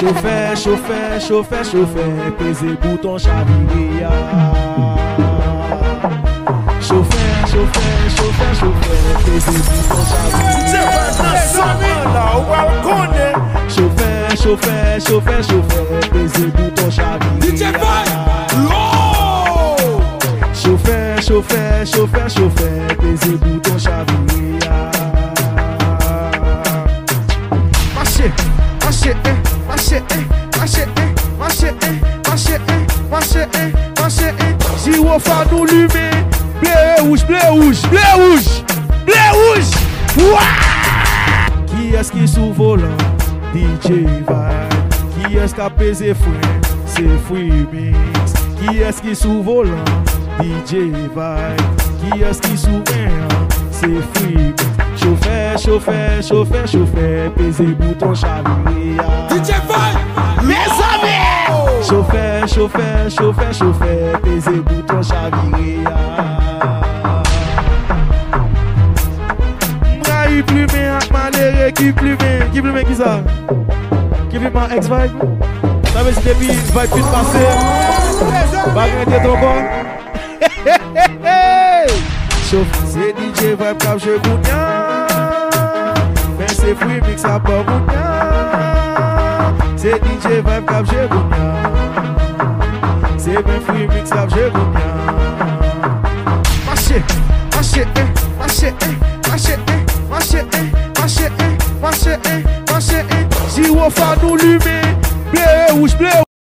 Chauffeur, chauffeur, chauffeur, chauffeur, pesez bouton chaviré ya. Chauffeur, chauffeur, chauffeur, chauffeur, pesez bouton chaviré ya. Chauffeur, chauffeur, chauffeur, chauffeur, pesez bouton chaviré ya. Chauffeur, chauffeur, chauffeur, chauffeur, pesez bouton chaviré eh. Zéro fa nous lumer Bleu rouge, bleu rouge, bleu rouge Bleu rouge. Ouah! Qui est-ce qui sous volant? DJ Vibe Qui est-ce qui a pesé frein C'est Free Mix Qui est-ce qui sous volant? DJ Vibe Qui est-ce qui sous rien C'est Free Mix Chauffeur, chauffeur, chauffeur, chauffeur Pesé bouton chaviré Mes amis Chauffeur, chauffeur, chauffeur, chauffeur, pesez bouton chaviré ya. Mra yu plume ak malere ki plume, ki plume ki sa? Ki plume an ex-vibe? Sa ve si depi vibe? Fit pase, bagay te trompon? Chauffe, se DJ vibe je gounya, men se free mix a pa gounya. Se DJ vibe kap je Ebi fwi mix la vje roubyan Mache, mache, eh, mache, eh, mache, eh, mache, eh, mache, eh, mache, eh, mache, eh. Ziro fa nou lume, ble rouj, ble rouj